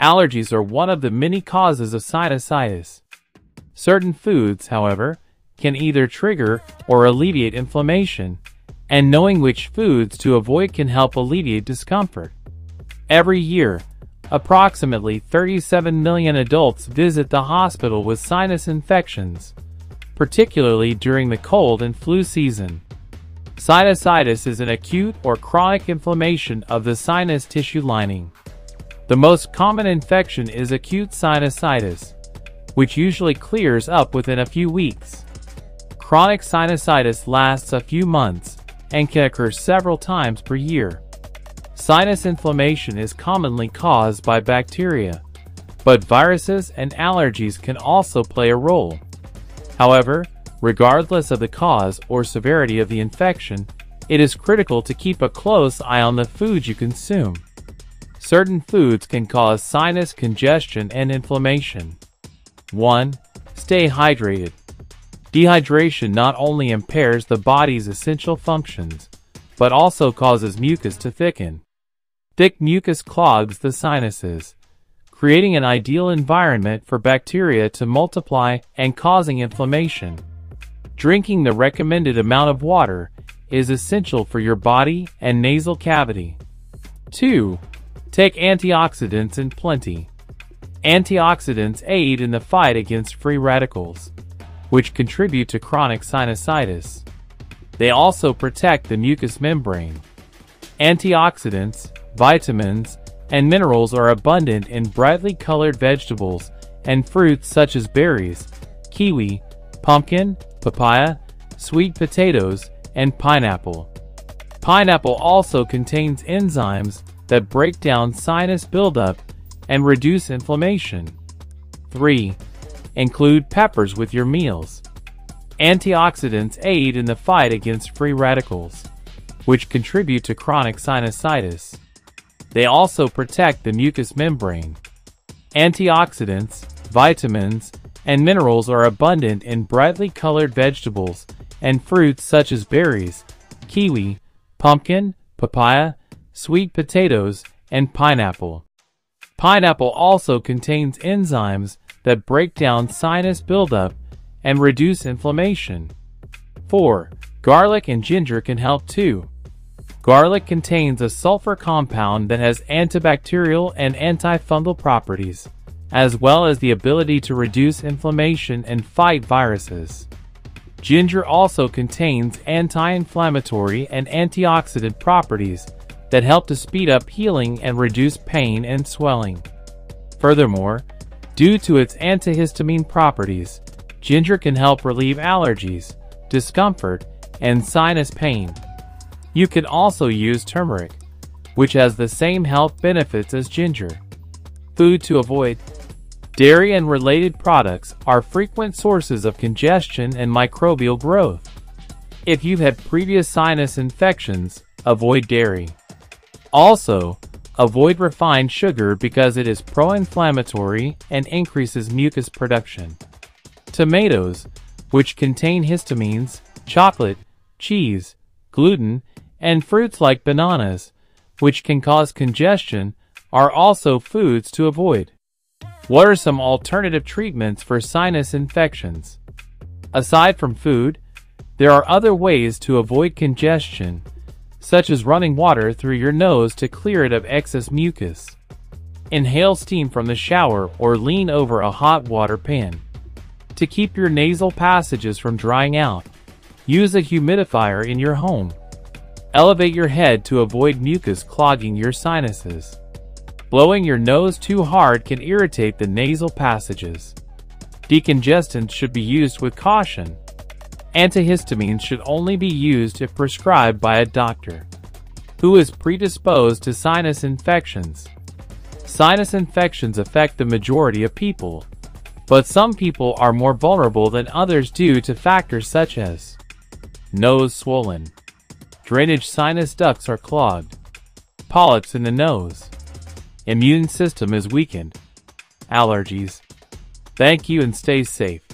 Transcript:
Allergies are one of the many causes of sinusitis. Certain foods, however, can either trigger or alleviate inflammation, and knowing which foods to avoid can help alleviate discomfort. Every year, approximately 37 million adults visit the hospital with sinus infections, particularly during the cold and flu season. Sinusitis is an acute or chronic inflammation of the sinus tissue lining. The most common infection is acute sinusitis, which usually clears up within a few weeks. Chronic sinusitis lasts a few months and can occur several times per year. Sinus inflammation is commonly caused by bacteria, but viruses and allergies can also play a role. However, regardless of the cause or severity of the infection, it is critical to keep a close eye on the foods you consume. Certain foods can cause sinus congestion and inflammation. 1. Stay hydrated. Dehydration not only impairs the body's essential functions, but also causes mucus to thicken. Thick mucus clogs the sinuses, creating an ideal environment for bacteria to multiply and causing inflammation. Drinking the recommended amount of water is essential for your body and nasal cavity. 2. Take antioxidants in plenty. Antioxidants aid in the fight against free radicals which contribute to chronic sinusitis. They also protect the mucous membrane. Antioxidants, vitamins, and minerals are abundant in brightly colored vegetables and fruits such as berries, kiwi, pumpkin, papaya, sweet potatoes, and pineapple. Pineapple also contains enzymes that break down sinus buildup and reduce inflammation. 3. Include peppers with your meals. Antioxidants aid in the fight against free radicals, which contribute to chronic sinusitis. They also protect the mucous membrane. Antioxidants, vitamins, and minerals are abundant in brightly colored vegetables and fruits such as berries, kiwi, pumpkin, papaya, sweet potatoes, and pineapple. Pineapple also contains enzymes that break down sinus buildup and reduce inflammation. 4. Garlic and ginger can help too. Garlic contains a sulfur compound that has antibacterial and antifungal properties, as well as the ability to reduce inflammation and fight viruses. Ginger also contains anti-inflammatory and antioxidant properties that help to speed up healing and reduce pain and swelling. Furthermore, Due to its antihistamine properties, ginger can help relieve allergies, discomfort, and sinus pain. You can also use turmeric, which has the same health benefits as ginger. Food to avoid Dairy and related products are frequent sources of congestion and microbial growth. If you've had previous sinus infections, avoid dairy. Also, Avoid refined sugar because it is pro-inflammatory and increases mucus production. Tomatoes, which contain histamines, chocolate, cheese, gluten, and fruits like bananas, which can cause congestion, are also foods to avoid. What are some alternative treatments for sinus infections? Aside from food, there are other ways to avoid congestion such as running water through your nose to clear it of excess mucus. Inhale steam from the shower or lean over a hot water pan. To keep your nasal passages from drying out, use a humidifier in your home. Elevate your head to avoid mucus clogging your sinuses. Blowing your nose too hard can irritate the nasal passages. Decongestants should be used with caution Antihistamines should only be used if prescribed by a doctor who is predisposed to sinus infections. Sinus infections affect the majority of people, but some people are more vulnerable than others due to factors such as nose swollen, drainage sinus ducts are clogged, polyps in the nose, immune system is weakened, allergies. Thank you and stay safe.